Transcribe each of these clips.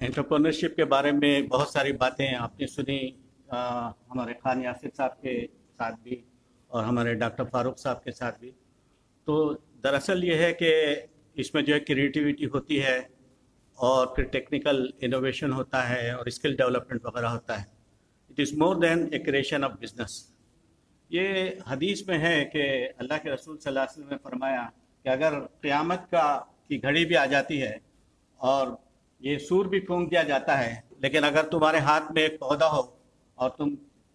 Entrepreneurship के बारे में बहुत सारी बातें आपने सुनी आ, हमारे खान यासिर साहब के साथ भी और हमारे डॉक्टर फारूक साहब के साथ भी। तो दरअसल ये है कि इसमें जो है क्रिएटिविटी होती है और फिर टेक्निकल इनोवेशन होता है और स्किल डेवलपमेंट वगैरह होता है। It is more than a creation of business ये हदीस में है कि अल्लाह के रसूल सल्लल्लाहु अलैहि वसल्लम ने फरमाया कि अगर क़यामत का की घड़ी भी आ जाती है और ये सूर भी फूंक दिया जाता है, लेकिन अगर तुम्हारे हाथ में एक पौधा हो और तुम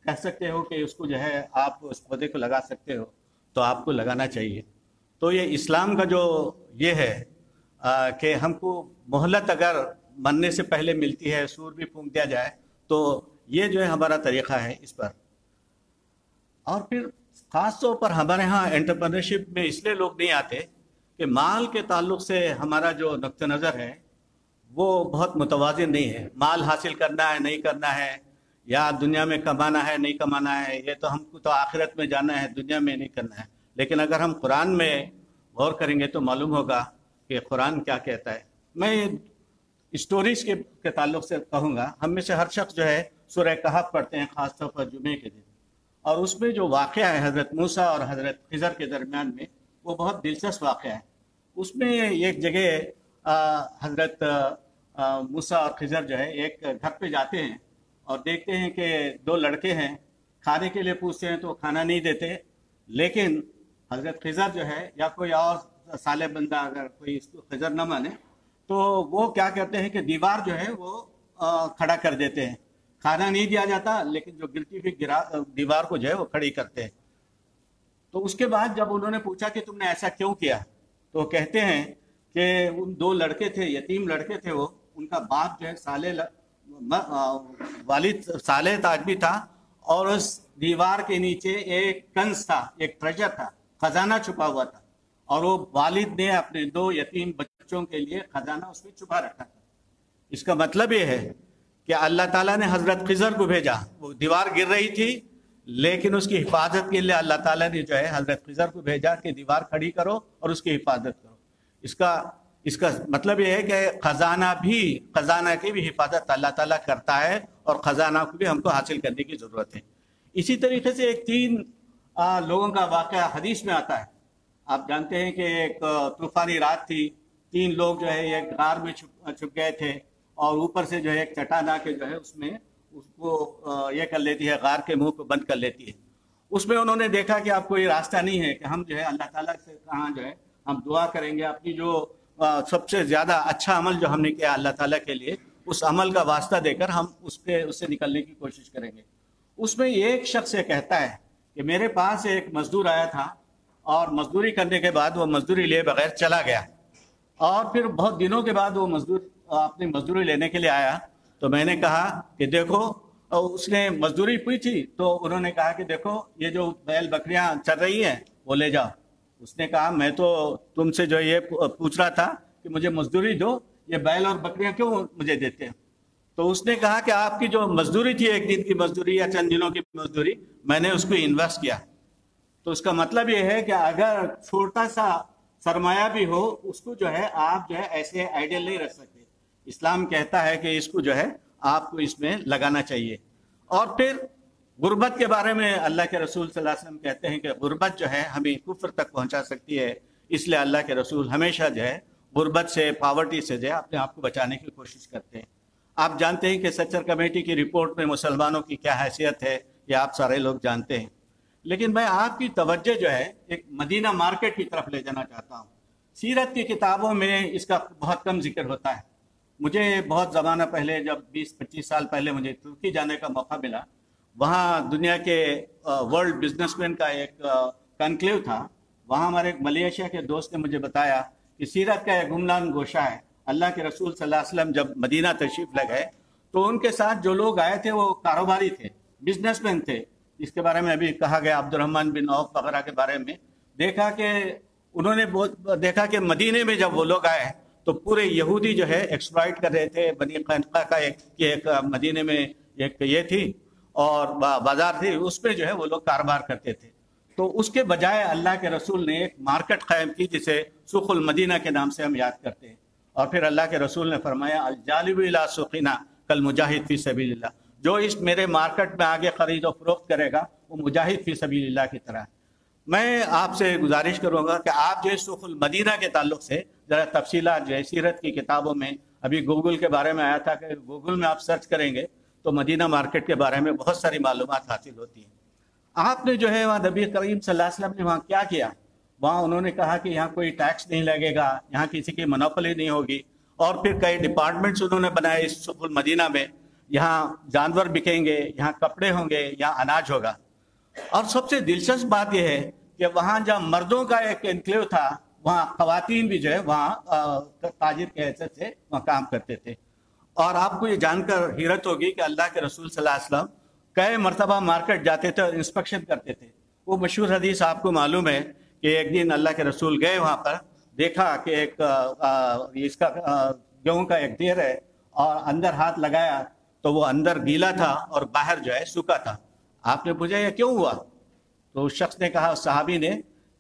कह सकते हो कि उसको जो है आप उस पौधे को लगा सकते हो तो आपको लगाना चाहिए। तो ये इस्लाम का जो ये है कि हमको मोहलत अगर मरने से पहले मिलती है, सूर भी फूंक दिया जाए तो ये जो है हमारा तरीक़ा है इस पर। और फिर ख़ास तौर पर हमारे यहाँ एंटरप्रेन्योरशिप में इसलिए लोग नहीं आते कि माल के ताल्लुक से हमारा जो नुक़ नज़र है वो बहुत मुतवाजन नहीं है। माल हासिल करना है नहीं करना है या दुनिया में कमाना है नहीं कमाना है ये तो हमको तो आखिरत में जाना है दुनिया में नहीं करना है। लेकिन अगर हम कुरान में गौर करेंगे तो मालूम होगा कि कुरान क्या कहता है। मैं स्टोरीज के, के ताल्लुक से कहूँगा हम में से हर शख्स जो है सुरह कहफ पढ़ते हैं ख़ासतौर पर जुमे के दिन। और उसमें जो वाक़ है हज़रत मूसा और हज़रत खजर के दरमियान में वो बहुत दिलचस्प वाक़ है। उसमें एक जगह हज़रत मूसा और खिज़र जो है, एक घर पे जाते हैं और देखते हैं कि दो लड़के हैं, खाने के लिए पूछते हैं तो खाना नहीं देते। लेकिन हज़रत खिज़र जो है, या कोई और साले बंदा अगर कोई इसको खिज़र न माने तो वो क्या कहते हैं कि दीवार जो है वो खड़ा कर देते हैं। खाना नहीं दिया जाता, लेकिन जो गिरती हुई गिरा दीवार को जो है वो खड़ी करते हैं। तो उसके बाद जब उन्होंने पूछा कि तुमने ऐसा क्यों किया तो कहते हैं कि उन दो लड़के थे, यतीम लड़के थे वो उनका बाप जो है साले वालिद साले आदमी था और उस दीवार के नीचे एक कंस था, एक ट्रेजर था, खजाना छुपा हुआ था। और वो वालिद ने अपने दो यतीम बच्चों के लिए खजाना उसमें छुपा रखा था। इसका मतलब ये है कि अल्लाह ताला ने हज़रत खिजर को भेजा। वो दीवार गिर रही थी, लेकिन उसकी हिफाजत के लिए अल्लाह ताला ने जो है हज़रत खिजर को भेजा कि दीवार खड़ी करो और उसकी हिफाजत करो। इसका इसका मतलब यह है कि ख़जाना भी ख़जाना की भी हिफाजत अल्लाह ताला करता है और ख़जाना को भी हमको हासिल करने की ज़रूरत है। इसी तरीके से एक तीन आ, लोगों का वाक़ हदीस में आता है। आप जानते हैं कि एक तूफ़ानी रात थी। तीन लोग जो है एक गार में छुप छुप गए थे और ऊपर से जो है एक चट्टान आके जो है उसमें उसको ये कर लेती है गार के मुँह को बंद कर लेती है। उसमें उन्होंने देखा कि आपको ये रास्ता नहीं है कि हम जो है अल्लाह ताला से कहाँ जो है हम दुआ करेंगे। अपनी जो सबसे ज़्यादा अच्छा अमल जो हमने किया अल्लाह ताला के लिए, उस अमल का वास्ता देकर हम उसके उससे निकलने की कोशिश करेंगे। उसमें एक शख्स ये कहता है कि मेरे पास एक मजदूर आया था और मजदूरी करने के बाद वो मजदूरी लिए बगैर चला गया। और फिर बहुत दिनों के बाद वो मजदूर, अपनी मजदूरी लेने के लिए आया। तो मैंने कहा कि देखो उसने मजदूरी पूछी तो उन्होंने कहा कि देखो, ये जो बैल बकरियाँ चल रही हैं, वो ले जाओ। उसने कहा, मैं तो तुमसे जो ये पूछ रहा था कि मुझे मजदूरी दो, ये बैल और बकरियाँ क्यों मुझे देते हैं? तो उसने कहा कि आपकी जो मजदूरी थी एक दिन की मजदूरी या चंद दिनों की मजदूरी, मैंने उसको इन्वेस्ट किया। तो उसका मतलब ये है कि अगर छोटा सा सरमाया भी हो, उसको जो है आप जो है ऐसे आइडियल नहीं रख सकते। इस्लाम कहता है कि इसको जो है आपको इसमें लगाना चाहिए। और फिर गुर्बत के बारे में अल्लाह के रसूल वसल्लम कहते हैं कि गुर्बत जो है हमें कुफर तक पहुँचा सकती है, इसलिए अल्लाह के रसूल हमेशा जो है गुर्बत से पावर्टी से जो है अपने आप को बचाने की कोशिश करते हैं। आप जानते हैं कि सच्चर कमेटी की रिपोर्ट में मुसलमानों की क्या हैसियत है, ये आप सारे लोग जानते हैं। लेकिन मैं आपकी तवज्जो जो है एक मदीना मार्केट की तरफ़ ले जाना चाहता हूँ। सीरत की किताबों में इसका बहुत कम ज़िक्र होता है। मुझे बहुत ज़माना पहले, जब 20-25 साल पहले मुझे तुर्की जाने का मौका मिला वहाँ दुनिया के वर्ल्ड बिजनेसमैन का एक कंक्लेव था। वहाँ हमारे एक मलेशिया के दोस्त ने मुझे बताया कि सीरत का एक गुमनान गोशा है। अल्लाह के रसूल सल्लल्लाहु जब मदीना तशरीफ़ लग तो उनके साथ जो लोग आए थे वो कारोबारी थे बिजनेसमैन थे। इसके बारे में अभी कहा गया अब्दुलरहमान बिन औफ वगैरह के बारे में। देखा कि उन्होंने बहुत देखा कि मदीने में जब वो लोग आए तो पूरे यहूदी जो है एक्सप्लॉइट कर रहे थे बनी का एक, एक मदीने में एक ये थी। और बाज़ार थी उसमें जो है वो लोग कारोबार करते थे। तो उसके बजाय अल्लाह के रसूल ने एक मार्केट कायम की जिसे सुखुल मदीना के नाम से हम याद करते हैं। और फिर अल्लाह के रसूल ने फरमाया, अलजालिबा सुखीना कल मुजाहिद फ़ी सबील्ला जो इस मेरे मार्केट में आगे खरीद और फरोख्त करेगा, वो मुजाहिद फ़ी सबील्ला की तरह मैं आपसे गुजारिश करूँगा कि आप जो है सुखुल मदीना के ताल्लुक से ज़रा तफसीला जो है सीरत की किताबों में, अभी गूगल के बारे में आया था कि गूगल में आप सर्च करेंगे तो मदीना मार्केट के बारे में बहुत सारी मालूम हासिल होती हैं। आपने जो है वहाँ नबी करीम वसल्लम ने वहाँ क्या किया? वहाँ उन्होंने कहा कि यहाँ कोई टैक्स नहीं लगेगा, यहाँ किसी की मनोपली नहीं होगी। और फिर कई डिपार्टमेंट्स उन्होंने बनाए इस मदीना में। यहाँ जानवर बिकेंगे, यहाँ कपड़े होंगे, यहाँ अनाज होगा। और सबसे दिलचस्प बात यह है कि वहाँ जहाँ मर्दों का एक इनक्लेव था, वहाँ खातन भी जो है वहाँ ताजिर के हैसियत से वहाँ काम करते थे। और आपको ये जानकर हैरत होगी कि अल्लाह के रसूल वसल्लम कई मरतबा मार्केट जाते थे और इंस्पेक्शन करते थे। वो मशहूर हदीस आपको मालूम है कि एक दिन अल्लाह के रसूल गए वहाँ पर देखा कि एक आ, इसका गेहूँ का एक ढेर है और अंदर हाथ लगाया तो वो अंदर गीला था और बाहर जो है सूखा था। आपने पूछा यह क्यों हुआ? तो उस शख्स ने कहा साहबी ने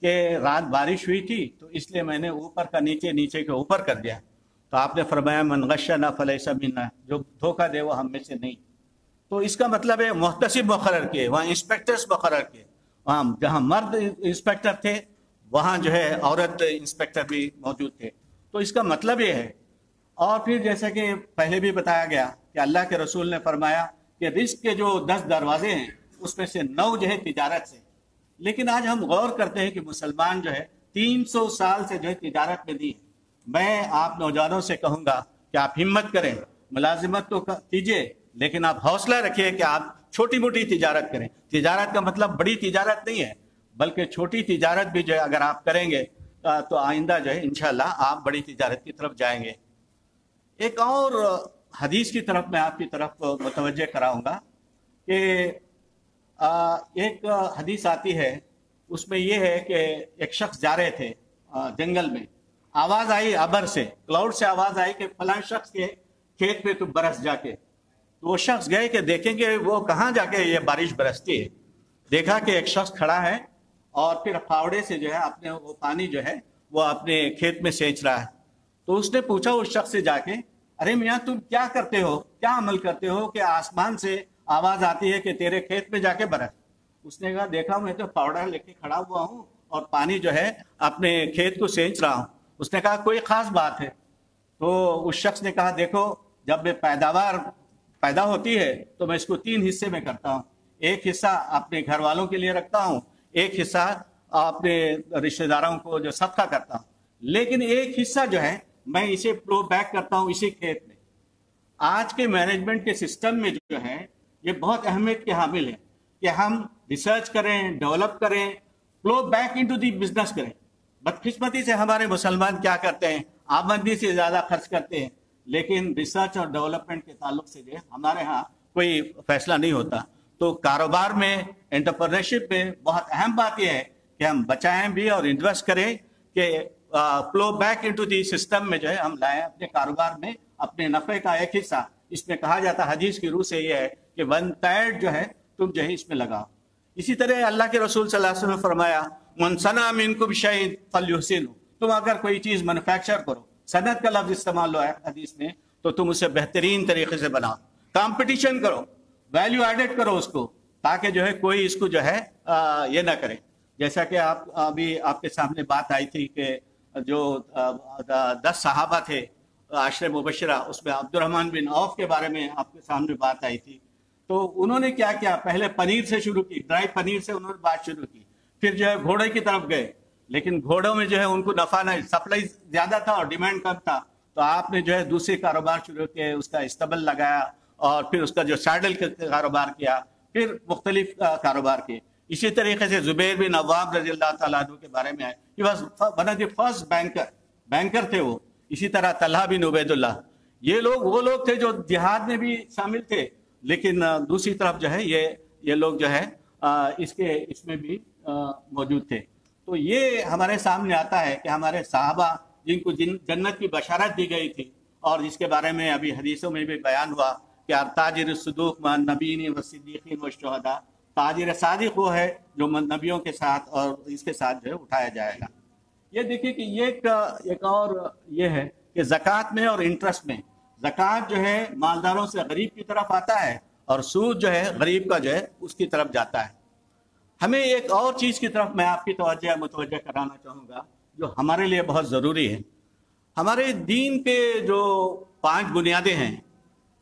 कि रात बारिश हुई थी तो इसलिए मैंने ऊपर का नीचे नीचे के ऊपर कर दिया। तो आपने फरमाया मनगशा ना फलैसा बिना जो धोखा दे वो हम में से नहीं। तो इसका मतलब है मुहतसिब मुकर के, वहाँ इंस्पेक्टर्स मुकर के। वहाँ जहाँ मर्द इंस्पेक्टर थे, वहाँ जो है औरत इंस्पेक्टर भी मौजूद थे। तो इसका मतलब ये है। और फिर जैसा कि पहले भी बताया गया कि अल्लाह के रसूल ने फरमाया कि रिस्क के जो दस दरवाजे हैं, उसमें से नौ जो है तिजारत से। लेकिन आज हम गौर करते हैं कि मुसलमान जो है तीन सौ साल से जो है तिजारत में दी मैं आप नौजवानों से कहूँगा कि आप हिम्मत करें, मुलाजिमत तो कीजिए, लेकिन आप हौसला रखिए कि आप छोटी मोटी तिजारत करें। तिजारत का मतलब बड़ी तिजारत नहीं है, बल्कि छोटी तिजारत भी जो है, अगर आप करेंगे तो आइंदा जो है इनशाला आप बड़ी तिजारत की तरफ़ जाएँगे। एक और हदीस की तरफ़ मैं आपकी तरफ़ मुतवजह कराऊँगा कि एक हदीस आती है, उसमें यह है कि एक शख्स जा रहे थे जंगल में। आवाज़ आई अबर से, क्लाउड से आवाज़ आई कि फला शख्स के खेत पे तो बरस जाके। तो वो शख्स गए कि देखेंगे वो कहाँ जाके ये बारिश बरसती है। देखा कि एक शख्स खड़ा है और फिर फावड़े से जो है अपने वो पानी जो है वो अपने खेत में सेंच रहा है। तो उसने पूछा उस शख्स से जाके, अरे मियाँ, तुम क्या करते हो? क्या अमल करते हो कि आसमान से आवाज़ आती है कि तेरे खेत में जाके बरस? उसने कहा, देखा, मैं तो फावड़ा लेके खड़ा हुआ हूँ और पानी जो है अपने खेत को सेंच रहा हूँ। उसने कहा, कोई खास बात है। तो उस शख्स ने कहा, देखो, जब मैं पैदावार, पैदा होती है तो मैं इसको तीन हिस्से में करता हूँ। एक हिस्सा अपने घर वालों के लिए रखता हूँ, एक हिस्सा अपने रिश्तेदारों को जो सबका करता हूँ। लेकिन एक हिस्सा जो है, मैं इसे फ्लो बैक करता हूँ इसी खेत में। आज के मैनेजमेंट के सिस्टम में जो है, ये बहुत अहमियत के हामिल है कि हम रिसर्च करें डेवलप करें flow back into the business करें। बदकिस्मती से हमारे मुसलमान क्या करते हैं? आमदनी से ज़्यादा खर्च करते हैं। लेकिन रिसर्च और डेवलपमेंट के ताल्लुक से जो हमारे यहाँ कोई फैसला नहीं होता। तो कारोबार में एंटरप्रनरशिप में बहुत अहम बात यह है कि हम बचाएँ भी और इन्वेस्ट करें कि flow back into the system में जो है, हम लाएँ अपने कारोबार में, अपने नफे का एक हिस्सा। इसमें कहा जाता हदीस की रूह से यह है कि वन थर्ड जो है, तुम जो है इसमें लगाओ। इसी तरह अल्लाह के रसूल सल्लल्लाहु अलैहि वसल्लम ने फरमाया मनसना मिनकुम शहीद फलयुसिन तुम अगर कोई चीज़ मैन्युफैक्चर करो सनत का लफ्ज इस्तेमाल है हदीस में तो तुम उसे बेहतरीन तरीके से बनाओ। कंपटीशन करो वैल्यू एडेड करो उसको ताकि जो है कोई इसको जो है आ, ये ना करे। जैसा कि आप अभी आपके सामने बात आई थी कि जो दस सहाबा थे आश्रय मुबशरा उसमें अब्दुलरहमान बिन औफ के बारे में आपके सामने बात आई थी। तो उन्होंने क्या किया? पहले पनीर से शुरू की ड्राई पनीर से उन्होंने बात शुरू की। फिर जो है घोड़े की तरफ़ गए। लेकिन घोड़ों में जो है उनको नफा नहीं, सप्लाई ज़्यादा था और डिमांड कम था। तो आपने जो है दूसरे कारोबार शुरू किए, उसका इस्तबल लगाया और फिर उसका जो सैडल कारोबार किया, फिर मुख्तलिफ़ कारोबार किए। इसी तरीके से जुबैर बिन अवाब रज़ी तु के बारे में आए। One of the first banker banker थे वो। इसी तरह तल्हा बिन उबैदुल्ला ये लोग, वो लोग थे जो जिहाद में भी शामिल थे। लेकिन दूसरी तरफ़ जो है ये ये लोग जो है इसके, इसमें भी मौजूद थे। तो ये हमारे सामने आता है कि हमारे साहबा जिनको जिन जन्नत की बशारत दी गई थी और जिसके बारे में अभी हदीसों में भी बयान हुआ कि ताजिर सदूक मान नबीन व सिद्दीकीन व शहदा ताजिर सादिक वो है जो नबियों के साथ और इसके साथ जो है उठाया जाएगा। ये देखिए कि ये एक, एक और ये है कि जक़ात में और इंटरेस्ट में जक़ात जो है मालदारों से गरीब की तरफ़ आता है और सूद जो है गरीब का जो है उसकी तरफ़ जाता है। हमें एक और चीज़ की तरफ़ मैं आपकी तवज्जो मुतवजह कराना चाहूँगा, जो हमारे लिए बहुत ज़रूरी है। हमारे दीन के जो पाँच बुनियादें हैं,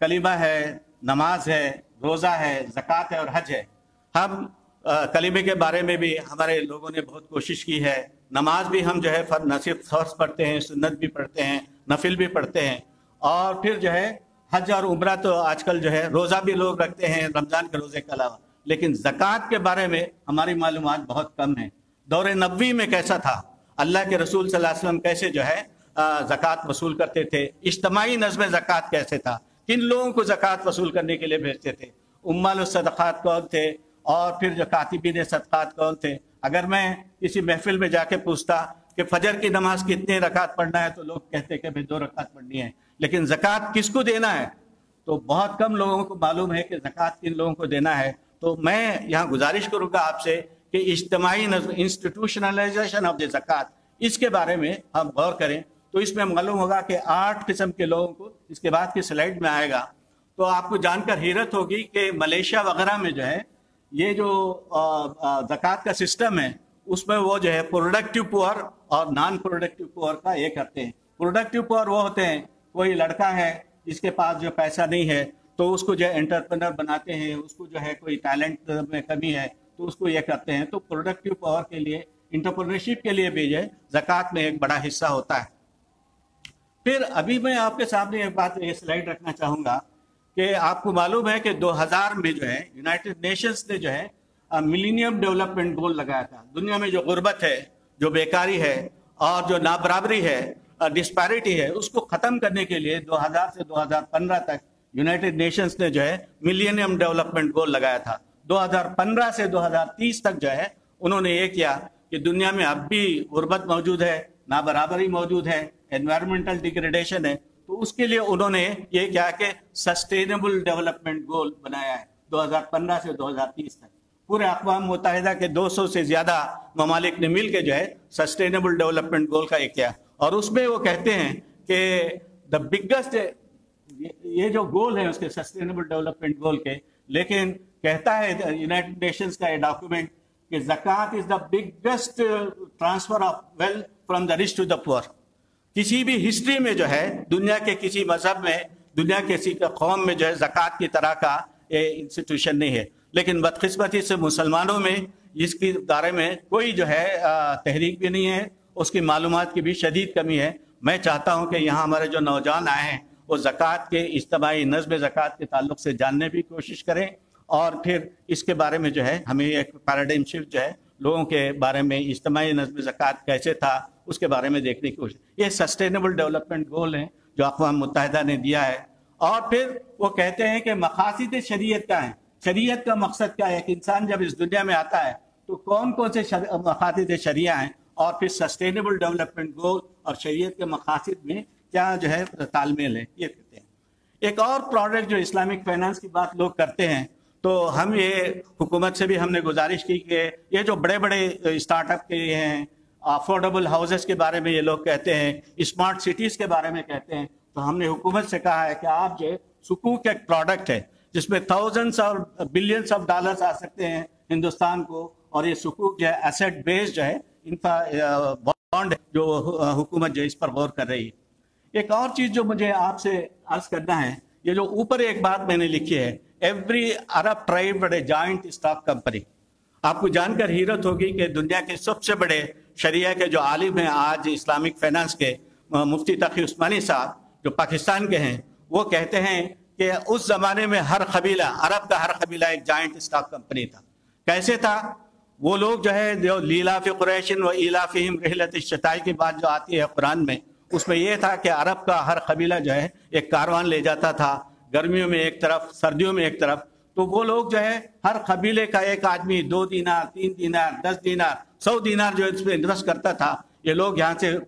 कलीमा है, नमाज़ है, रोज़ा है, ज़क़़त है और हज है। हम कलीमे के बारे में भी हमारे लोगों ने बहुत कोशिश की है। नमाज़ भी हम जो है फर, न सिर्फ़ फ़र्ज़ पढ़ते हैं, सुन्नत भी पढ़ते हैं, नफिल भी पढ़ते हैं। और फिर जो है हज और उम्र तो आजकल जो है रोज़ा भी लोग रखते हैं, रमज़ान के रोज़े के अलावा। लेकिन ज़क़़त के बारे में हमारी मालूम बहुत कम है। दौर नबी में कैसा था? अल्लाह के रसूल वसल्लम कैसे जो है ज़क़़त वसूल करते थे? इज्तमाही नज़म ज़क़़त कैसे था? किन लोगों को ज़क़़त वसूल करने के लिए भेजते थे? उम्माल सदक़ात कौन थे? और फिर जो कातिबिन सदक़ात कौन थे? अगर मैं किसी महफिल में जाके पूछता कि फजर की नमाज़ कितने रकात पढ़ना है तो लोग कहते कि भाई दो रकात पढ़नी है। लेकिन जक़ात किसको देना है? तो बहुत कम लोगों को मालूम है कि जक़ात किन लोगों को देना है। तो मैं यहाँ गुजारिश करूँगा आपसे कि इज्तमाही इंस्टीट्यूशनलाइजेशन ऑफ़ द जक़ात इसके बारे में हम गौर करें। तो इसमें मालूम होगा कि आठ किस्म के लोगों को इसके बाद की स्लाइड में आएगा। तो आपको जानकर हैरत होगी कि मलेशिया वगैरह में जो है, ये जो जक़ात का सिस्टम है, उसमें वो जो है प्रोडक्टिव पुअर और नॉन प्रोडक्टिव पुअर का ये करते हैं। प्रोडक्टिव पुअर वो होते हैं, कोई लड़का है, जिसके पास जो पैसा नहीं है तो उसको जो है एंटरप्रेनर बनाते हैं, उसको जो है कोई टैलेंट में कमी है तो उसको ये करते हैं। तो प्रोडक्टिव पावर के लिए इंटरप्रेनरशिप के लिए भी जो है जक़ात में एक बड़ा हिस्सा होता है। फिर अभी मैं आपके सामने एक बात ये स्लाइड रखना चाहूँगा कि आपको मालूम है कि 2000 में जो है यूनाइटेड नेशंस ने जो है मिलीनियम डेवलपमेंट गोल लगाया था। दुनिया में जो गुर्बत है, जो बेकारी है, और जो नाबराबरी है डिस्पैरिटी है, उसको ख़त्म करने के लिए 2000 से 2015 तक यूनाइटेड नेशंस ने जो है मिलीनियम डेवलपमेंट गोल लगाया था। 2015 से 2030 तक जो है, उन्होंने ये किया कि दुनिया में अब भी गुर्बत मौजूद है ना बराबरी मौजूद है एनवायरमेंटल डिग्रेडेशन है। तो उसके लिए उन्होंने ये क्या कि सस्टेनेबल डेवलपमेंट गोल बनाया है 2015 से 2030 तक। पूरे अकवा मुतहदा के 200 से ज़्यादा ममालिक ने मिल के जो है सस्टेनेबल डेवलपमेंट गोल का एक किया। और उसमें वो कहते हैं कि द बिगेस्ट ये जो गोल है उसके सस्टेनेबल डेवलपमेंट गोल के, लेकिन कहता है यूनाइटेड नेशंस का ये डॉक्यूमेंट कि जक़ात is the biggest transfer of wealth from the rich to the poor किसी भी हिस्ट्री में जो है, दुनिया के किसी मज़हब में, दुनिया के किसी कौम में जो है जक़ात की तरह का ये इंस्टीट्यूशन नहीं है। लेकिन बदकस्मती से मुसलमानों में इसके बारे में कोई जो है तहरीक भी नहीं है, उसकी मालूम की भी शदीद कमी है। मैं चाहता हूँ कि यहाँ हमारे जो नौजवान आए हैं वो ज़क़़त के, इज्तमाही नज़म ज़क़़त के ताल्लुक से जानने की कोशिश करें और फिर इसके बारे में जो है, हमें एक पैराडाइम शिफ्ट जो है, लोगों के बारे में इज्तमाही नज़म ज़क़़त कैसे था, उसके बारे में देखने की कोशिश ये सस्टेनेबल डेवलपमेंट गोल हैं, जो अकवा मुतहदा ने दिया है। और फिर वो कहते हैं कि मकासद शरीयत क्या है? शरीयत का मकसद क्या है? एक इंसान जब इस दुनिया में आता है तो कौन कौन से मकासद शरिया हैं? और फिर सस्टेनेबल डेवलपमेंट गोल और शरीयत के मकासद में क्या जो है, तालमेल है, ये कहते हैं। एक और प्रोडक्ट जो इस्लामिक फाइनेंस की बात लोग करते हैं तो हम ये हुकूमत से भी हमने गुजारिश की कि ये जो बड़े बड़े स्टार्टअप के हैं अफोर्डेबल हाउसेस के बारे में ये लोग कहते हैं स्मार्ट सिटीज़ के बारे में कहते हैं तो हमने हुकूमत से कहा है कि आप जो सुकूक एक प्रोडक्ट है, जिसमें थाउजेंड्स और बिलियंस ऑफ़ डॉलर्स आ सकते हैं हिंदुस्तान को, और ये सुकूक जो है एसेट बेस्ड जो है इनका बॉन्ड जो हुकूमत जो इस पर गौर कर रही है। एक और चीज़ जो मुझे आपसे अर्ज़ करना है, ये जो ऊपर एक बात मैंने लिखी है एवरी अरब ट्राइब बड़े जॉइंट स्टॉक कंपनी आपको जानकर हीरत होगी कि दुनिया के सबसे बड़े शरिया के जो आलिम हैं आज इस्लामिक फाइनेंस के मुफ्ती तकी उस्मानी साहब, जो पाकिस्तान के हैं, वो कहते हैं कि उस जमाने में हर कबीला अरब का हर कबीला एक जॉइंट स्टॉक कंपनी था। कैसे था? वो लोग जो है, जो लीलाफ कुरैशन व इलाफ़िम रहलत शताई की बात जो आती है कुरान में उसमें यह था कि अरब का हर कबीला जो है, एक कारवान ले जाता था। गर्मियों में एक तरफ़, सर्दियों में एक तरफ़। तो वो लोग जो है, हर कबीले का एक आदमी, दो दिनार, तीन दिनार, दस दिनार, सौ दिनार जो इसमें इन्वेस्ट करता था। ये लोग यहाँ से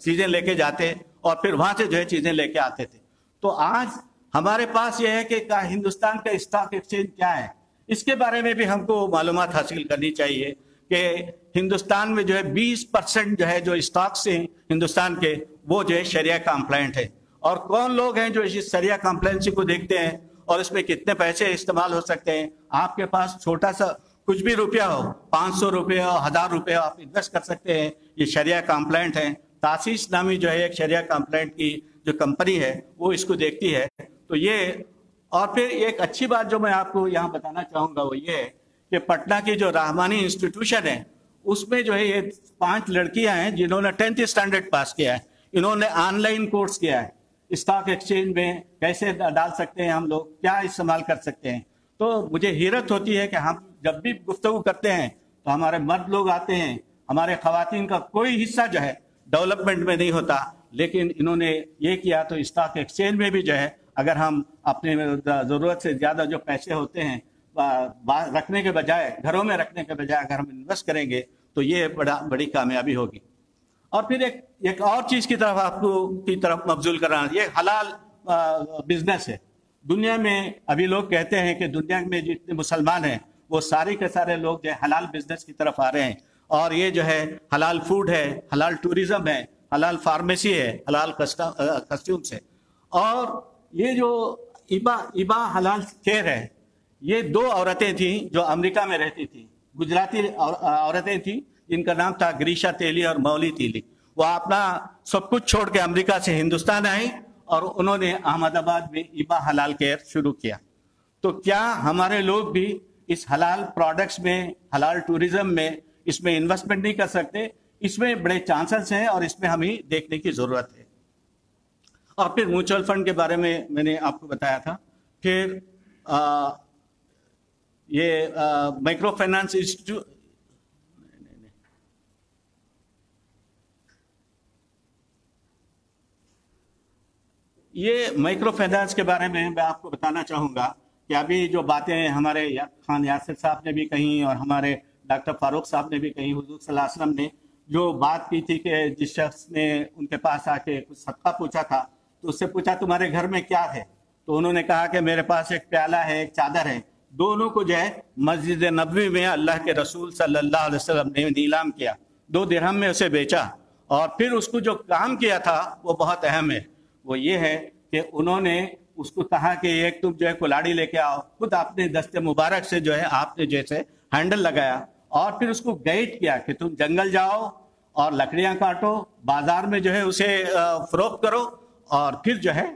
चीज़ें लेके जाते और फिर वहाँ से जो है चीज़ें लेके आते थे। तो आज हमारे पास ये है कि हिंदुस्तान का स्टॉक एक्सचेंज क्या है? इसके बारे में भी हमको मालूम हासिल करनी चाहिए। कि हिंदुस्तान में जो है 20 परसेंट जो है जो स्टॉक्स हैं हिंदुस्तान के, वो जो है शरिया कंप्लाइंट है। और कौन लोग हैं जो इस शरिया कंप्लाइंसी को देखते हैं और इसमें कितने पैसे इस्तेमाल हो सकते हैं? आपके पास छोटा सा कुछ भी रुपया हो, पाँच सौ रुपये हो हज़ार रुपये हो आप इन्वेस्ट कर सकते हैं। ये शरिया कंप्लाइंट है। तासीस नामी जो है एक शरिया कंप्लाइंट की जो कंपनी है, वो इसको देखती है। तो ये, और फिर एक अच्छी बात जो मैं आपको यहाँ बताना चाहूँगा वो ये है कि पटना की जो रहमानी इंस्टीट्यूशन है, उसमें जो है ये पाँच लड़कियाँ हैं जिन्होंने टेंथ स्टैंडर्ड पास किया है। इन्होंने ऑनलाइन कोर्स किया है। स्टॉक एक्सचेंज में कैसे डाल सकते हैं हम लोग? क्या इस्तेमाल कर सकते हैं? तो मुझे हैरत होती है कि हम जब भी गुफ्तु करते हैं तो हमारे मर्द लोग आते हैं। हमारे खातन का कोई हिस्सा जो है डेवलपमेंट में नहीं होता। लेकिन इन्होंने ये किया तो स्टॉक एक्सचेंज में भी जो है, अगर हम अपने ज़रूरत से ज़्यादा जो पैसे होते हैं रखने के बजाय, घरों में रखने के बजाय अगर हम इन्वेस्ट करेंगे तो ये बड़ा, बड़ी कामयाबी होगी। और फिर एक एक और चीज़ की तरफ़ आपको, की तरफ़ मबजूल कर रहा ये हलाल बिज़नेस है। दुनिया में अभी लोग कहते हैं कि दुनिया में जितने मुसलमान हैं, वो सारे के सारे लोग जो है हलाल बिज़नेस की तरफ़ आ रहे हैं। और ये जो है, हलाल फ़ूड है, हलाल टूरिज़्म है, हलाल फार्मेसी है, हलाल कस्टम कस्ट्यूम्स है। और ये जो इबा इबा हलाल केयर है ये दो औरतें थी जो अमेरिका में रहती थी। गुजराती औरतें थी, जिनका नाम था ग्रीशा तेली और मौली तेली। वो अपना सब कुछ छोड़ के अमरीका से हिंदुस्तान आई और उन्होंने अहमदाबाद में इबा हलाल केयर शुरू किया। तो क्या हमारे लोग भी इस हलाल प्रोडक्ट्स में, हलाल टूरिज़्म में इसमें इन्वेस्टमेंट नहीं कर सकते? इसमें बड़े चांसेस हैं और इसमें हमें देखने की ज़रूरत है। और फिर म्यूचुअल फंड के बारे में मैंने आपको बताया था। फिर ये माइक्रो फाइनेंस इंस्टीट्यूट ये माइक्रो फाइनेंस के बारे में मैं आपको बताना चाहूँगा कि अभी जो बातें हमारे या, खान यासिर साहब ने भी कही और हमारे डॉक्टर फारूक साहब ने भी कही हजूर सल्लम ने जो बात की थी कि जिस शख्स ने उनके पास आके कुछ सबका पूछा था तो उससे पूछा तुम्हारे घर में क्या है? तो उन्होंने कहा कि मेरे पास एक प्याला है एक चादर है दोनों को जो है, मस्जिद नबी में अल्लाह के रसूल सल्लल्लाहु अलैहि वसल्लम ने नीलाम किया। दो दिरहम में उसे बेचा और फिर उसको जो काम किया था, वो बहुत अहम है। वो ये है कि उन्होंने उसको कहा कि एक तुम जो है कुलाड़ी लेके आओ। खुद आपने दस्ते मुबारक से जो है, आपने जैसे हैंडल लगाया और फिर उसको गाइड किया कि तुम जंगल जाओ और लकड़ियाँ काटो, बाज़ार में जो है उसे फरोख्त करो और फिर जो है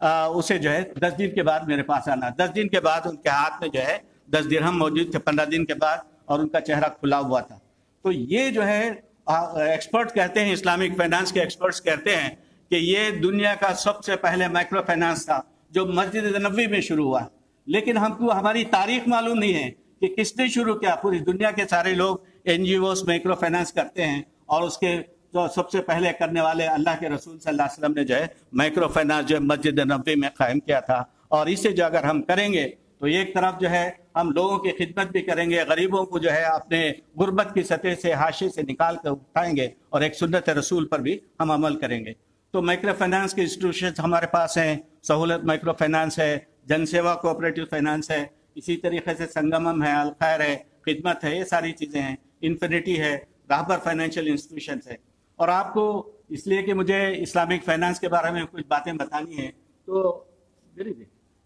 उसे जो है दस दिन के बाद मेरे पास आना। दस दिन के बाद उनके हाथ में जो है दस दिन हम मौजूद थे, पंद्रह दिन के बाद और उनका चेहरा खुला हुआ था। तो ये जो है एक्सपर्ट कहते हैं, इस्लामिक फाइनेंस के एक्सपर्ट्स कहते हैं कि ये दुनिया का सबसे पहले माइक्रो फाइनेंस था, जो मस्जिद नबी में शुरू हुआ। लेकिन हमको, हमारी तारीख मालूम नहीं है कि किसने शुरू किया। पूरी दुनिया के सारे लोग एन माइक्रो फाइनेंस करते हैं और उसके जो सबसे पहले करने वाले अल्लाह के रसूल सल्लल्लाहु अलैहि वसल्लम ने जो है माइक्रो फाइनेंस जो मस्जिद नबी में कायम किया था। और इसे जो अगर हम करेंगे तो एक तरफ़ जो है, हम लोगों की खिदमत भी करेंगे, गरीबों को जो है, अपने गुर्बत की सतह से हाशे से निकाल कर उठाएँगे और एक सुन्नत रसूल पर भी हम अमल करेंगे। तो माइक्रो फाइनेंस के इंस्टीट्यूशन हमारे पास हैं, सहूलत माइक्रो फाइनेंस है, जनसेवा कोऑपरेटिव फाइनेंस है, इसी तरीके से संगमम है, अलखैर है, खिदमत है, ये सारी चीज़ें हैं। इन्फिनिटी है राहबर फाइनेंशियल इंस्टीट्यूशन है। और आपको इसलिए कि मुझे इस्लामिक फाइनेंस के बारे में कुछ बातें बतानी है तो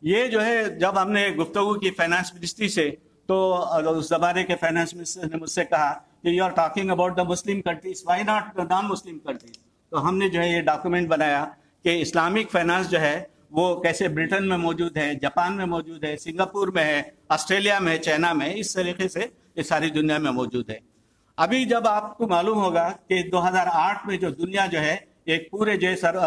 ये जो है, जब हमने गुफ्तु की फाइनेंस मिनिस्ट्री से तो उस जमाने के फाइनेंस मिनिस्टर ने मुझसे कहा कि you are talking about the Muslim countries why not non Muslim countries तो हमने जो है, ये डॉक्यूमेंट बनाया कि इस्लामिक फाइनेंस जो है, वो कैसे ब्रिटेन में मौजूद है, जापान में मौजूद है, सिंगापुर में है, ऑस्ट्रेलिया में, चाइना में, इस तरीके से ये सारी दुनिया में मौजूद है। अभी जब आपको मालूम होगा कि 2008 में जो दुनिया जो है, एक पूरे जो सर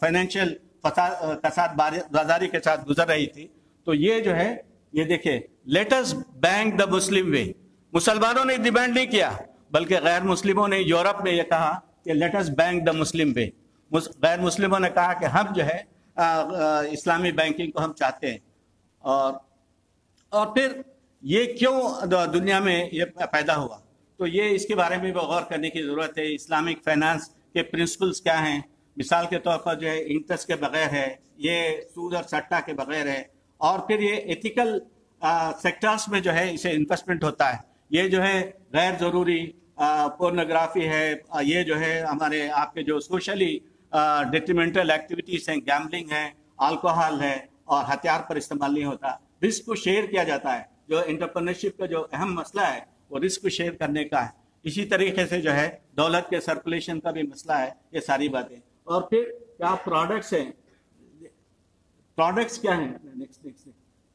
फाइनेंशियल कसाद बाजारी के साथ गुजर रही थी तो ये जो है, ये देखिए latest bank the Muslim way मुसलमानों ने डिमांड नहीं किया, बल्कि गैर मुस्लिमों ने यूरोप में ये कहा कि latest bank the Muslim way गैर मुस्लिमों ने कहा कि हम जो है इस्लामी बैंकिंग को हम चाहते हैं। और और फिर ये क्यों दुनिया में ये पैदा हुआ? तो ये इसके बारे में भी गौर करने की ज़रूरत है। इस्लामिक फाइनेंस के प्रिंसिपल्स क्या हैं? मिसाल के तौर पर जो है, इंटरेस्ट के बगैर है, ये सूद और सट्टा के बगैर है, और फिर ये एथिकल सेक्टर्स में जो है, इसे इन्वेस्टमेंट होता है। ये जो है, गैर ज़रूरी पोर्नोग्राफी है ये जो है, हमारे आपके जो सोशली डिट्रीमेंटल एक्टिविटीज़ हैं गैम्बलिंग है अल्कोहल है, और हथियार पर इस्तेमाल नहीं होता। रिस्क को शेयर किया जाता है। जो इंटरप्रनरशिप का जो अहम मसला है वो रिस्क शेयर करने का है। इसी तरीके से जो है, दौलत के सर्कुलेशन का भी मसला है, ये सारी बातें। और फिर क्या प्रोडक्ट्स हैं? प्रोडक्ट्स क्या हैं? नेक्स्ट नेक्स्ट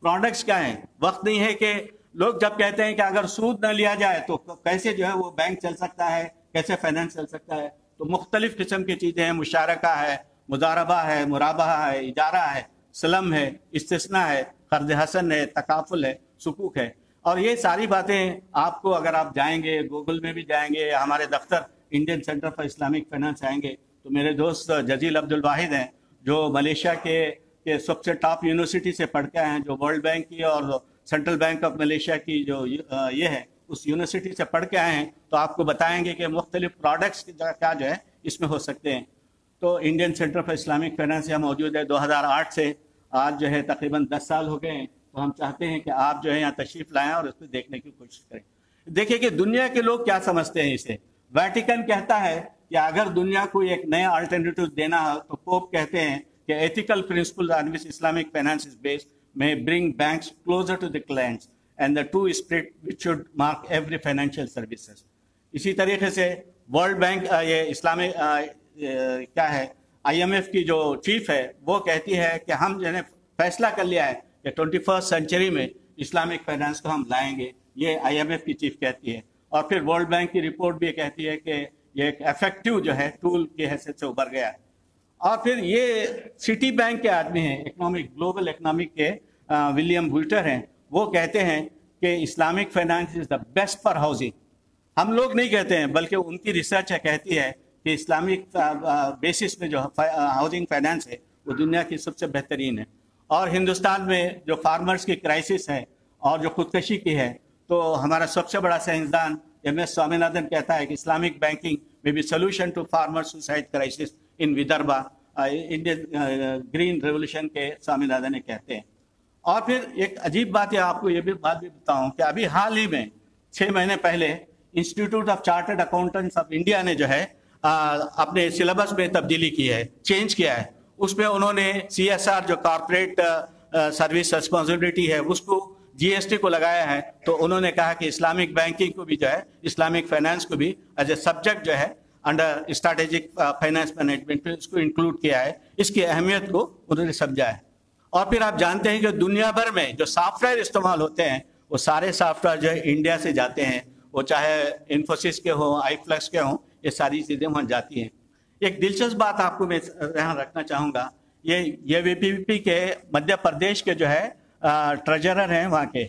प्रोडक्ट्स क्या हैं? वक्त नहीं है कि लोग जब कहते हैं कि अगर सूद न लिया जाए तो कैसे जो है वो बैंक चल सकता है? कैसे फाइनेंस चल सकता है? तो मुख्तलिफ़ किस्म की चीज़ें हैं। मुशारका है, मुजारबा है मुराबा है, इजारा है, सलम है इस्तना है, कर्ज हसन है, तकाफुल है, सुकूक है। और ये सारी बातें आपको अगर आप जाएँगे गूगल में भी जाएँगे हमारे दफ्तर Indian Centre for Islamic Finance आएँगे तो मेरे दोस्त जजील अब्दुल वाहिद हैं, जो मलेशिया के के सबसे टॉप यूनिवर्सिटी से पढ़ के आए हैं, जो वर्ल्ड बैंक की और सेंट्रल बैंक ऑफ़ मलेशिया की जो ये है, उस यूनिवर्सिटी से पढ़ के आए हैं तो आपको बताएँगे कि मुख्तलिफ़ प्रोडक्ट्स क्या जो है, इसमें हो सकते हैं। तो Indian Centre for Islamic Finance यहाँ मौजूद है 2008 से, आज जो है तकरीबन 10 साल हो गए हैं। तो हम चाहते हैं कि आप जो है यहाँ तशरीफ़ लाएँ और उसको देखने की कोशिश करें। देखिए कि दुनिया के लोग क्या समझते हैं इसे? वैटिकन कहता है कि अगर दुनिया को एक नया अल्टरनेटिव देना हो तो पोप कहते हैं कि ethical principle Islamic finance is based may bring banks closer to the clients and the two spirit which should mark every financial services. इसी तरीके से वर्ल्ड बैंक ये इस्लामिक क्या है आईएमएफ की जो चीफ है, वो कहती है कि हम जो फैसला कर लिया है कि ट्वेंटी फ़र्स्ट सेंचुरी में इस्लामिक फाइनेंस को हम लाएँगे, ये आईएमएफ की चीफ कहती है। और फिर वर्ल्ड बैंक की रिपोर्ट भी कहती है कि ये एक इफ़ेक्टिव जो है टूल की हैसियत से उभर गया है। और फिर ये सिटी बैंक के आदमी हैं इकोनॉमिक ग्लोबल इकोनॉमिक के विलियम बुल्टर हैं। वो कहते हैं कि Islamic finance is the best for housing हम लोग नहीं कहते हैं, बल्कि उनकी रिसर्च है, कहती है कि इस्लामिक बेसिस में जो हाउसिंग फाइनेंस है, वो दुनिया की सबसे बेहतरीन है। और हिंदुस्तान में जो फार्मर्स की क्राइसिस है और जो खुदकशी की है तो हमारा सबसे बड़ा साइंसदान एम एस स्वामीनाथन कहता है कि इस्लामिक बैंकिंग में be solution to farmer suicide crisis in Vidarbha Indian green revolution के स्वामीनाथन कहते हैं। और फिर एक अजीब बात है आपको ये भी बात भी बताऊँ कि अभी हाल ही में छः महीने पहले Institute of Chartered Accountants of India ने जो है आ, अपने सिलेबस में तब्दीली की है चेंज किया है। उसमें उन्होंने सीएसआर जो कॉरपोरेट सर्विस रिस्पॉन्सिबिलिटी है, उसको जीएसटी को लगाया है। तो उन्होंने कहा कि इस्लामिक बैंकिंग को भी जो है इस्लामिक फाइनेंस को भी एज ए सब्जेक्ट जो है अंडर स्ट्रैटेजिक फाइनेंस मैनेजमेंट में उसको इंक्लूड किया है। इसकी अहमियत को उन्होंने समझा है। और फिर आप जानते हैं कि दुनिया भर में जो सॉफ्टवेयर इस्तेमाल होते हैं, वो सारे सॉफ्टवेयर जो है इंडिया से जाते हैं। वो चाहे इन्फोसिस के हों आईफ्लेक्स के हों, ये सारी चीज़ें वहाँ जाती हैं। एक दिलचस्प बात आपको मैं यहाँ रखना चाहूँगा। ये ये वीपीपी के मध्य प्रदेश के जो है ट्रेजरर हैं वहाँ के।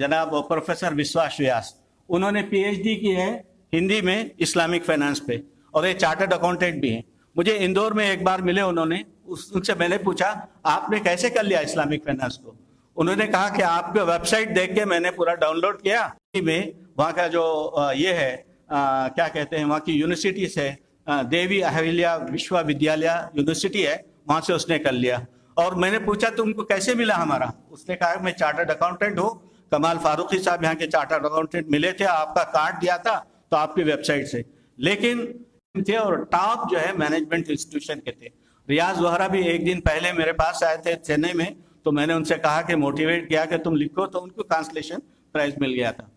जनाब प्रोफेसर विश्वास व्यास। उन्होंने पीएचडी की है हिंदी में इस्लामिक फाइनेंस पे। और ये चार्टर्ड अकाउंटेंट भी हैं। मुझे इंदौर में एक बार मिले उन्होंने। उनसे मैंने पूछा आपने कैसे कर लिया इस्लामिक फाइनेंस को? उन्होंने कहा कि आपके वेबसाइट देख के मैंने पूरा डाउनलोड किया। में वहाँ का जो ये है आ, क्या कहते हैं वहाँ की यूनिवर्सिटीज से देवी अहल्या विश्वविद्यालय यूनिवर्सिटी है, वहाँ से उसने कर लिया। और मैंने पूछा तुमको कैसे मिला हमारा? उसने कहा, मैं चार्टर्ड अकाउंटेंट हूँ। कमाल फारूकी साहब यहाँ के चार्टर्ड अकाउंटेंट मिले थे, आपका कार्ड दिया था तो आपकी वेबसाइट से। लेकिन थे और टॉप जो है मैनेजमेंट इंस्टीट्यूशन के थे। रियाज वहरा भी एक दिन पहले मेरे पास आए थे चेन्नई में तो मैंने उनसे कहा कि मोटिवेट किया कि तुम लिखो तो उनको ट्रांसलेशन प्राइज मिल गया था।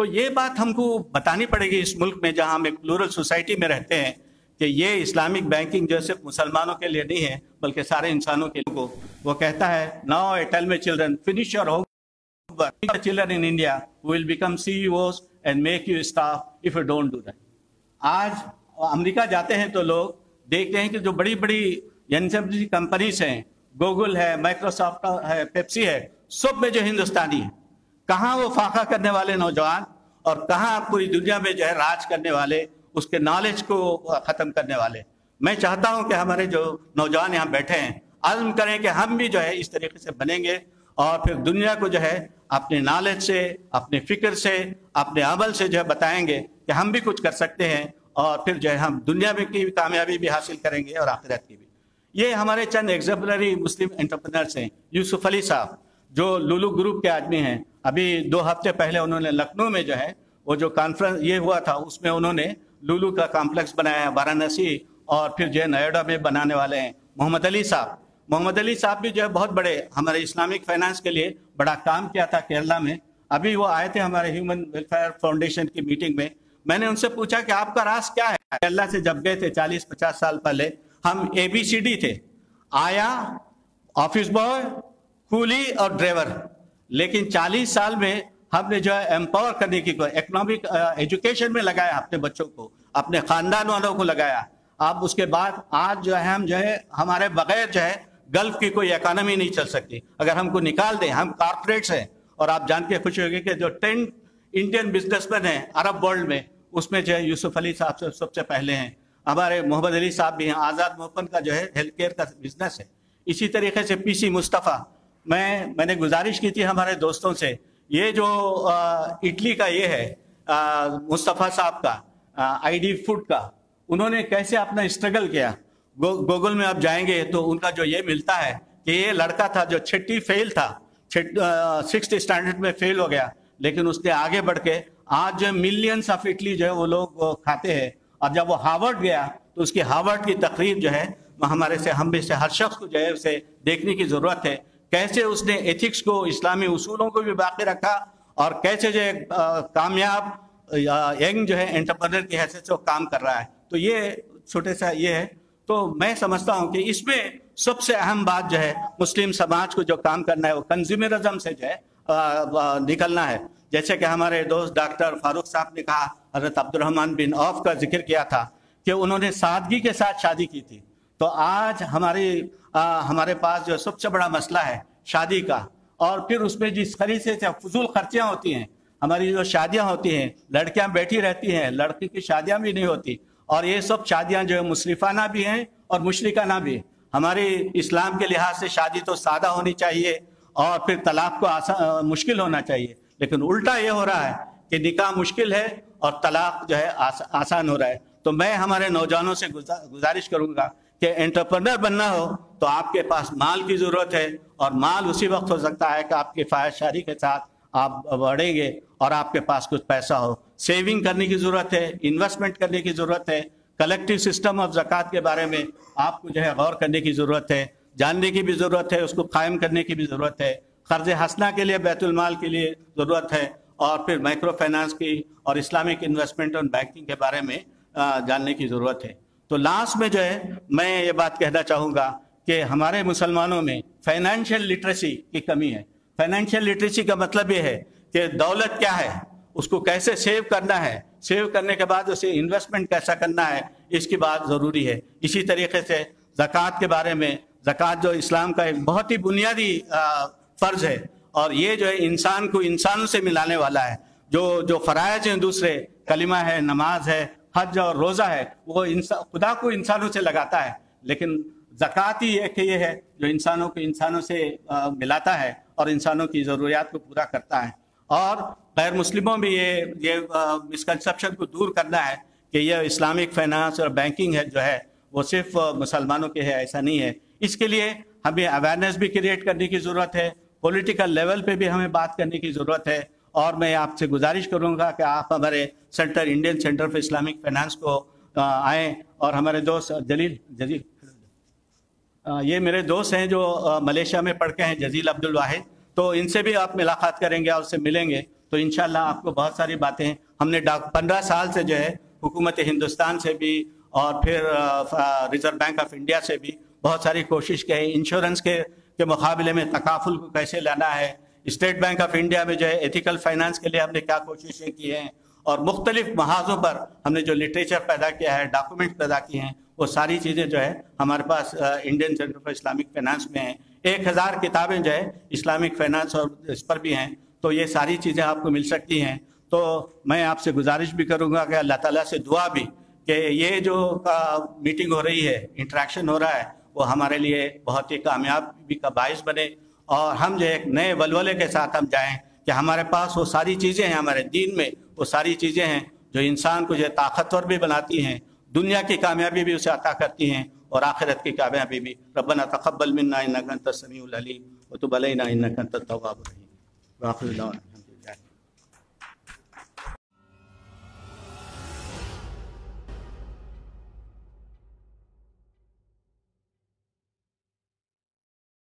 तो ये बात हमको बतानी पड़ेगी इस मुल्क में जहाँ हम एक प्लूरल सोसाइटी में रहते हैं कि ये इस्लामिक बैंकिंग जो सिर्फ़ मुसलमानों के लिए नहीं है, बल्कि सारे इंसानों के लिए। वो कहता है now I tell my children finish your homework children in India will become CEOs and make you staff if you don't do that आज अमेरिका जाते हैं तो लोग देखते हैं कि जो बड़ी बड़ी कंपनीज़ हैं गूगल है माइक्रोसॉफ्ट है पेप्सी है, सब में जो हिंदुस्तानी है। कहाँ वो फाका करने वाले नौजवान और कहाँ पूरी दुनिया में जो है राज करने वाले, उसके नॉलेज को ख़त्म करने वाले। मैं चाहता हूँ कि हमारे जो नौजवान यहाँ बैठे हैं, आज़म करें कि हम भी जो है इस तरीके से बनेंगे और फिर दुनिया को जो है अपने नॉलेज से, अपने फ़िक्र से, अपने अमल से जो है बताएँगे कि हम भी कुछ कर सकते हैं और फिर जो है हम दुनिया में की कामयाबी भी हासिल करेंगे और आखिरत की भी। ये हमारे चंद एग्जाम्पलरी मुस्लिम एंटरप्रेनर्स हैं, यूसुफ अली साहब, जो लुलू ग्रुप के आदमी हैं। अभी दो हफ़्ते पहले उन्होंने लखनऊ में जो है, वो जो कॉन्फ्रेंस ये हुआ था, उसमें उन्होंने लुलू का कॉम्प्लेक्स बनाया है, वाराणसी और फिर जो है नोएडा में बनाने वाले हैं, मोहम्मद अली साहब। मोहम्मद अली साहब भी जो है बहुत बड़े, हमारे इस्लामिक फाइनेंस के लिए बड़ा काम किया था केरला में। अभी वो आए थे हमारे ह्यूमन वेलफेयर फाउंडेशन की मीटिंग में। मैंने उनसे पूछा कि आपका रास क्या है? केरला से जब गए थे, चालीस, पचास साल पहले, हम ए बी सी डी थे। आया ऑफ़िस बॉय कूली और ड्राइवर लेकिन 40 साल में हमने जो है एम्पावर करने की इकोनॉमिक एजुकेशन में लगाया अपने बच्चों को, अपने खानदान वालों को लगाया। अब उसके बाद आज जो है हम जो है, हमारे बगैर जो है गल्फ की कोई इकोनॉमी नहीं चल सकती। अगर हमको निकाल दें, हम कारपोरेट्स हैं। और आप जान के खुशी होगी कि जो टेन इंडियन बिजनेसमैन हैं अरब वर्ल्ड में, उसमें जो है यूसुफ अली साहब से सबसे पहले हैं। हमारे मोहम्मद अली साहब भी हैं। आज़ाद मोहम्मद का जो है हेल्थ केयर का बिज़नेस है। इसी तरीके से पीसी मुस्तफ़ा मैं मैंने गुजारिश की थी हमारे दोस्तों से ये जो इटली का ये है मुस्तफ़ा साहब का आईडी फ़ूड का उन्होंने कैसे अपना स्ट्रगल किया? गो, गूगल में आप जाएँगे तो उनका जो ये मिलता है कि ये लड़का था जो छठी फेल था सिक्स स्टैंडर्ड में फेल हो गया लेकिन उसने आगे बढ़ के आज मिलियंस ऑफ़ इटली जो है वो लोग खाते हैं। और जब वो हार्वर्ड गया तो उसकी हार्वर्ड की तकरीर जो है हमारे से हम भी से हर शख्स को जो है उसे देखने की ज़रूरत है। कैसे उसने एथिक्स को, इस्लामी उसूलों को भी बाकी रखा और कैसे जो है कामयाब यंग जो है एंटरप्रेनर की हैसियत से काम कर रहा है। तो ये छोटे सा ये है। तो मैं समझता हूँ कि इसमें सबसे अहम बात जो है, मुस्लिम समाज को जो काम करना है, वो कंज्यूमरिज्म से जो है निकलना है। जैसे कि हमारे दोस्त डॉक्टर फारूक साहब ने कहा, हज़रत अब्दुलरहमान बिन औफ का ज़िक्र किया था कि उन्होंने सादगी के साथ शादी की थी। तो आज हमारी आ, हमारे पास जो सबसे बड़ा मसला है शादी का। और फिर उसमें जिस तरीके से फजूल खर्चियाँ होती हैं हमारी जो शादियाँ होती हैं लड़कियाँ बैठी रहती हैं लड़की की शादियाँ भी नहीं होती। और ये सब शादियाँ जो है मुशरफाना भी हैं और मुशरकाना भी हमारे इस्लाम के लिहाज से शादी तो सादा होनी चाहिए और फिर तलाक को आसान मुश्किल होना चाहिए। लेकिन उल्टा ये हो रहा है कि निकाह मुश्किल है और तलाक जो है आस, आसान हो रहा है। तो मैं हमारे नौजवानों से गुजारिश करूँगा कि एंटरप्रेनर बनना हो तो आपके पास माल की ज़रूरत है और माल उसी वक्त हो सकता है कि आपकी फायशारी के साथ आप बढ़ेंगे और आपके पास कुछ पैसा हो। सेविंग करने की ज़रूरत है इन्वेस्टमेंट करने की ज़रूरत है कलेक्टिव सिस्टम ऑफ़ जक़ात के बारे में आपको जो है गौर करने की ज़रूरत है, जानने की भी ज़रूरत है, उसको कायम करने की भी ज़रूरत है। कर्ज हंसना के लिए बैतुलमाल के लिए ज़रूरत है और फिर माइक्रो फाइनेंस की और इस्लामिक इन्वेस्टमेंट और बैंकिंग के बारे में जानने की ज़रूरत है। तो लास्ट में जो है, मैं ये बात कहना चाहूँगा कि हमारे मुसलमानों में फाइनेंशियल लिटरेसी की कमी है। फाइनेंशियल लिटरेसी का मतलब ये है कि दौलत क्या है? उसको कैसे सेव करना है? सेव करने के बाद उसे इन्वेस्टमेंट कैसा करना है? इसकी बात ज़रूरी है। इसी तरीके से ज़क़़त के बारे में, ज़क़़त जो इस्लाम का एक बहुत ही बुनियादी फ़र्ज़ है और ये जो है इंसान को इंसानों से मिलाने वाला है। जो जो फ़राइज हैं दूसरे, कलिमा है, नमाज़ है हज और रोज़ा है, वो इंसान खुदा को इंसानों से लगाता है। लेकिन ज़क़़त ही एक ये है, जो इंसानों को इंसानों से मिलाता है और इंसानों की ज़रूरियात को पूरा करता है। और गैर मुस्लिमों में ये ये मिसकनसप्शन को दूर करना है कि यह इस्लामिक फाइनेंस और बैंकिंग है जो है, वो सिर्फ़ मुसलमानों के है, ऐसा नहीं है। इसके लिए हमें अवेयरनेस भी क्रिएट करने की ज़रूरत है पॉलिटिकल लेवल पे भी हमें बात करने की ज़रूरत है। और मैं आपसे गुजारिश करूँगा कि आप हमारे centre, Indian Centre for Islamic Finance को आए और हमारे दोस्त जलील जलील ये मेरे दोस्त हैं जो मलेशिया में पढ़ के हैं, जजील अब्दुल वाहिद। तो इनसे भी आप मुलाकात करेंगे और उससे मिलेंगे। तो इन आपको बहुत सारी बातें हमने पंद्रह साल से जो है, हुकूमत हिंदुस्तान से भी और फिर रिज़र्व बैंक ऑफ़ इंडिया से भी बहुत सारी कोशिश की इंश्योरेंस के के मुकाबले में तकाफुल को कैसे लाना है स्टेट बैंक ऑफ़ इंडिया में जो है एथिकल फाइनेंस के लिए हमने क्या कोशिशें की हैं और मुख्तलिफ़ महाजों पर हमने जो लिटरेचर पैदा किया है डॉक्यूमेंट पैदा किए हैं, वो सारी चीज़ें जो है हमारे पास Indian Centre for Islamic Finance में हैं। एक हज़ार किताबें जो है इस्लामिक फाइनेंस और इस पर भी हैं तो ये सारी चीज़ें आपको मिल सकती हैं। तो मैं आपसे गुजारिश भी करूँगा कि अल्लाह ताला से दुआ भी कि ये जो का मीटिंग हो रही है, इंट्रैक्शन हो रहा है, वो हमारे लिए बहुत ही कामयाबी का बायस बने। और हम जो एक नए वलवले के साथ हम जाएँ कि हमारे पास वो सारी चीज़ें हैं, हमारे दीन में वो सारी चीज़ें हैं जो इंसान को जो ताकतवर भी बनाती हैं, दुनिया की कामयाबी भी उसे अता करती हैं और आखिरत की कामयाबी भी। रबना तकबल मन्ना इन समीम वतुब ना इन तवाब रहीम।